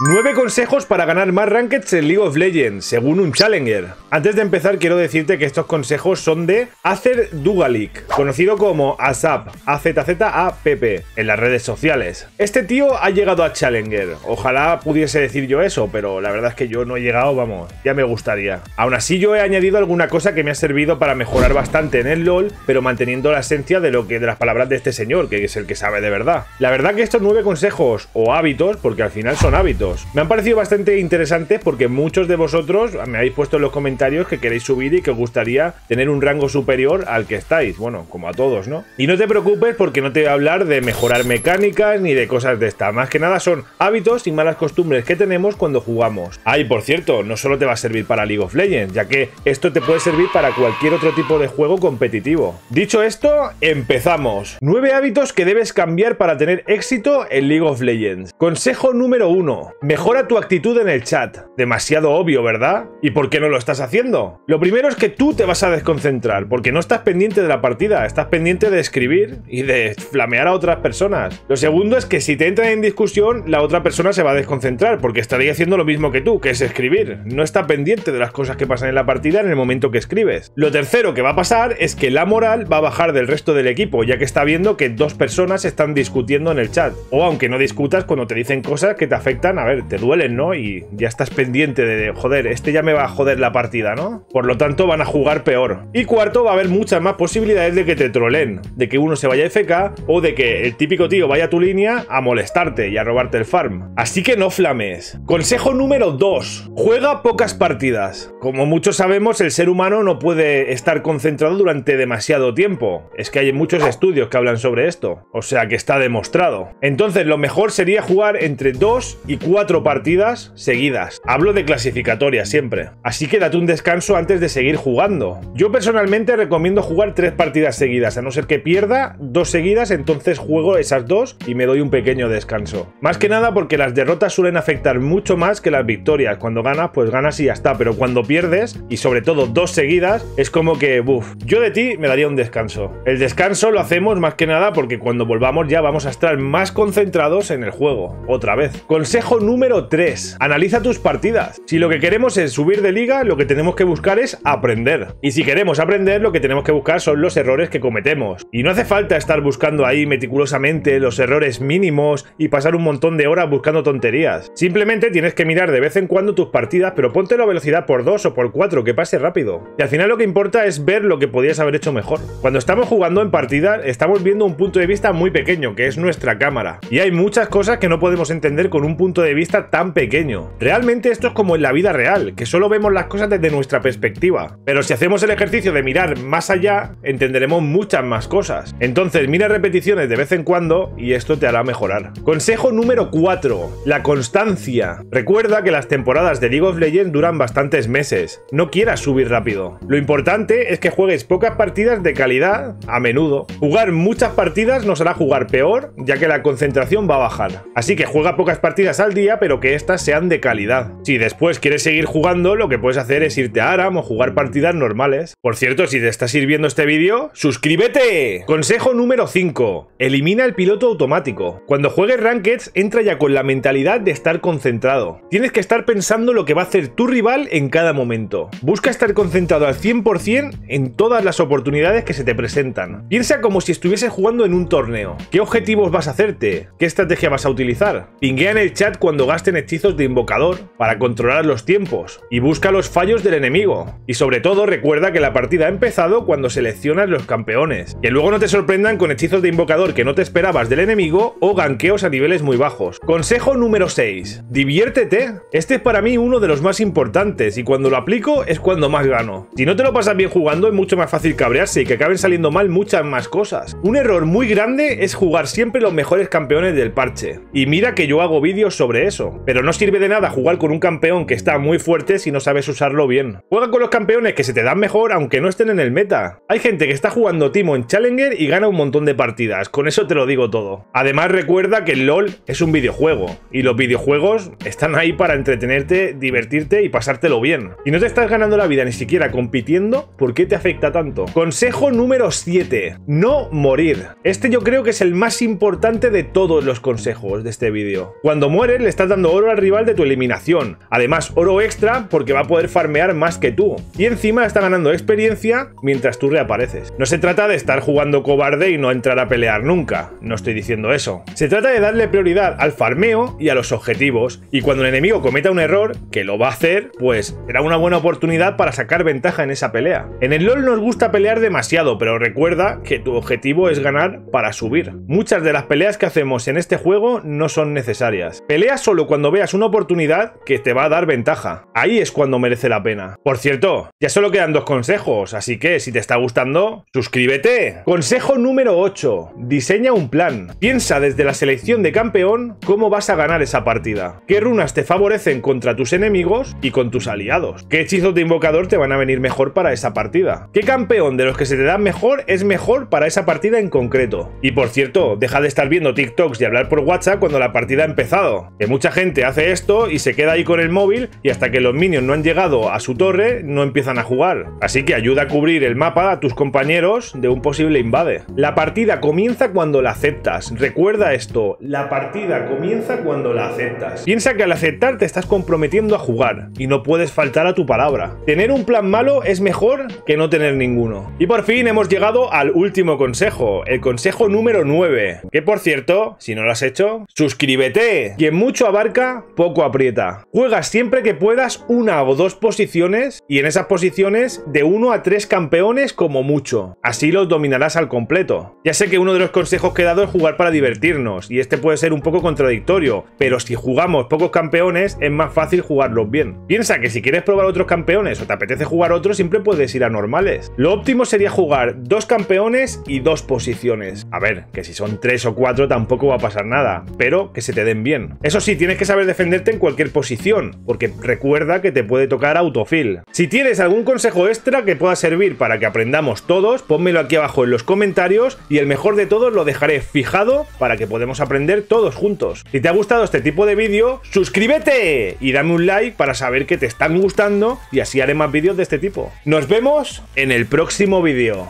9 consejos para ganar más rankeds en League of Legends, según un Challenger. Antes de empezar, quiero decirte que estos consejos son de Acer Dugalik, conocido como ASAP, AZZAPP, en las redes sociales. Este tío ha llegado a Challenger. Ojalá pudiese decir yo eso, pero la verdad es que yo no he llegado, vamos, ya me gustaría. Aún así, yo he añadido alguna cosa que me ha servido para mejorar bastante en el LOL, pero manteniendo la esencia de lo que de las palabras de este señor, que es el que sabe de verdad. La verdad que estos 9 consejos o hábitos, porque al final son hábitos, me han parecido bastante interesantes porque muchos de vosotros me habéis puesto en los comentarios que queréis subir y que os gustaría tener un rango superior al que estáis. Bueno, como a todos, ¿no? Y no te preocupes porque no te voy a hablar de mejorar mecánicas ni de cosas de esta. Más que nada son hábitos y malas costumbres que tenemos cuando jugamos. Ah, y por cierto, no solo te va a servir para League of Legends, ya que esto te puede servir para cualquier otro tipo de juego competitivo. Dicho esto, empezamos. 9 hábitos que debes cambiar para tener éxito en League of Legends. Consejo número 1. Mejora tu actitud en el chat. Demasiado obvio, ¿verdad? ¿Y por qué no lo estás haciendo? Lo primero es que tú te vas a desconcentrar, porque no estás pendiente de la partida, estás pendiente de escribir y de flamear a otras personas. Lo segundo es que si te entran en discusión, la otra persona se va a desconcentrar, porque estaría haciendo lo mismo que tú, que es escribir. No está pendiente de las cosas que pasan en la partida en el momento que escribes. Lo tercero que va a pasar es que la moral va a bajar del resto del equipo, ya que está viendo que dos personas están discutiendo en el chat. O aunque no discutas cuando te dicen cosas que te afectan a ver, te duelen, ¿no? Y ya estás pendiente de, joder, este ya me va a joder la partida, ¿no? Por lo tanto, van a jugar peor. Y cuarto, va a haber muchas más posibilidades de que te trolen, de que uno se vaya a FK o de que el típico tío vaya a tu línea a molestarte y a robarte el farm. Así que no flames. Consejo número 2. Juega pocas partidas. Como muchos sabemos, el ser humano no puede estar concentrado durante demasiado tiempo. Es que hay muchos estudios que hablan sobre esto. O sea que está demostrado. Entonces, lo mejor sería jugar entre 2 y 4 partidas seguidas. Hablo de clasificatorias siempre. Así que date un descanso antes de seguir jugando. Yo personalmente recomiendo jugar tres partidas seguidas, a no ser que pierda dos seguidas, entonces juego esas dos y me doy un pequeño descanso. Más que nada porque las derrotas suelen afectar mucho más que las victorias. Cuando ganas, pues ganas y ya está, pero cuando pierdes, y sobre todo dos seguidas, es como que, uff, yo de ti me daría un descanso. El descanso lo hacemos más que nada porque cuando volvamos ya vamos a estar más concentrados en el juego. Otra vez. Consejo número Número 3. Analiza tus partidas. Si lo que queremos es subir de liga, lo que tenemos que buscar es aprender. Y si queremos aprender, lo que tenemos que buscar son los errores que cometemos. Y no hace falta estar buscando ahí meticulosamente los errores mínimos y pasar un montón de horas buscando tonterías. Simplemente tienes que mirar de vez en cuando tus partidas, pero ponte la velocidad por 2 o por 4, que pase rápido. Y al final lo que importa es ver lo que podías haber hecho mejor. Cuando estamos jugando en partida, estamos viendo un punto de vista muy pequeño, que es nuestra cámara. Y hay muchas cosas que no podemos entender con un punto de vista tan pequeño. Realmente esto es como en la vida real, que solo vemos las cosas desde nuestra perspectiva. Pero si hacemos el ejercicio de mirar más allá, entenderemos muchas más cosas. Entonces mira repeticiones de vez en cuando y esto te hará mejorar. Consejo número 4. La constancia. Recuerda que las temporadas de League of Legends duran bastantes meses. No quieras subir rápido. Lo importante es que juegues pocas partidas de calidad a menudo. Jugar muchas partidas nos hará jugar peor, ya que la concentración va a bajar. Así que juega pocas partidas al día pero que estas sean de calidad. Si después quieres seguir jugando, lo que puedes hacer es irte a Aram o jugar partidas normales. Por cierto, si te está sirviendo este vídeo, ¡suscríbete! Consejo número 5. Elimina el piloto automático. Cuando juegues Rankeds, entra ya con la mentalidad de estar concentrado. Tienes que estar pensando lo que va a hacer tu rival en cada momento. Busca estar concentrado al 100% en todas las oportunidades que se te presentan. Piensa como si estuvieses jugando en un torneo. ¿Qué objetivos vas a hacerte? ¿Qué estrategia vas a utilizar? Pinguea en el chat cuando gasten hechizos de invocador para controlar los tiempos y busca los fallos del enemigo. Y sobre todo recuerda que la partida ha empezado cuando seleccionas los campeones. Que luego no te sorprendan con hechizos de invocador que no te esperabas del enemigo o ganqueos a niveles muy bajos. Consejo número 6. Diviértete. Este es para mí uno de los más importantes y cuando lo aplico es cuando más gano. Si no te lo pasas bien jugando es mucho más fácil cabrearse y que acaben saliendo mal muchas más cosas. Un error muy grande es jugar siempre los mejores campeones del parche. Y mira que yo hago vídeos sobre eso pero no sirve de nada jugar con un campeón que está muy fuerte si no sabes usarlo bien. Juega con los campeones que se te dan mejor aunque no estén en el meta. Hay gente que está jugando Timo en Challenger y gana un montón de partidas, con eso te lo digo todo. Además recuerda que el LOL es un videojuego, y los videojuegos están ahí para entretenerte, divertirte y pasártelo bien. Y no te estás ganando la vida ni siquiera compitiendo, ¿por qué te afecta tanto? Consejo número 7. No morir. Este yo creo que es el más importante de todos los consejos de este vídeo. Cuando mueres estás dando oro al rival de tu eliminación. Además, oro extra porque va a poder farmear más que tú. Y encima está ganando experiencia mientras tú reapareces. No se trata de estar jugando cobarde y no entrar a pelear nunca. No estoy diciendo eso. Se trata de darle prioridad al farmeo y a los objetivos. Y cuando el enemigo cometa un error, que lo va a hacer, pues será una buena oportunidad para sacar ventaja en esa pelea. En el LoL nos gusta pelear demasiado, pero recuerda que tu objetivo es ganar para subir. Muchas de las peleas que hacemos en este juego no son necesarias. Pelea solo cuando veas una oportunidad que te va a dar ventaja. Ahí es cuando merece la pena. Por cierto, ya solo quedan dos consejos, así que si te está gustando, suscríbete. Consejo número 8. Diseña un plan. Piensa desde la selección de campeón cómo vas a ganar esa partida. ¿Qué runas te favorecen contra tus enemigos y con tus aliados? ¿Qué hechizos de invocador te van a venir mejor para esa partida? ¿Qué campeón de los que se te dan mejor es mejor para esa partida en concreto? Y por cierto, deja de estar viendo TikToks y hablar por WhatsApp cuando la partida ha empezado. Mucha gente hace esto y se queda ahí con el móvil y hasta que los minions no han llegado a su torre no empiezan a jugar. Así que ayuda a cubrir el mapa a tus compañeros de un posible invade. La partida comienza cuando la aceptas. Recuerda esto, la partida comienza cuando la aceptas. Piensa que al aceptar te estás comprometiendo a jugar y no puedes faltar a tu palabra. Tener un plan malo es mejor que no tener ninguno. Y por fin hemos llegado al último consejo, el consejo número 9. Que por cierto, si no lo has hecho, suscríbete. Quien mucho abarca, poco aprieta. Juegas siempre que puedas una o dos posiciones y en esas posiciones de uno a tres campeones como mucho. Así los dominarás al completo. Ya sé que uno de los consejos que he dado es jugar para divertirnos y este puede ser un poco contradictorio, pero si jugamos pocos campeones es más fácil jugarlos bien. Piensa que si quieres probar otros campeones o te apetece jugar otros, siempre puedes ir a normales. Lo óptimo sería jugar dos campeones y dos posiciones. A ver, que si son tres o cuatro tampoco va a pasar nada, pero que se te den bien. Eso sí, tienes que saber defenderte en cualquier posición, porque recuerda que te puede tocar autofill. Si tienes algún consejo extra que pueda servir para que aprendamos todos, pónmelo aquí abajo en los comentarios y el mejor de todos lo dejaré fijado para que podamos aprender todos juntos. Si te ha gustado este tipo de vídeo, suscríbete y dame un like para saber que te están gustando y así haré más vídeos de este tipo. Nos vemos en el próximo vídeo.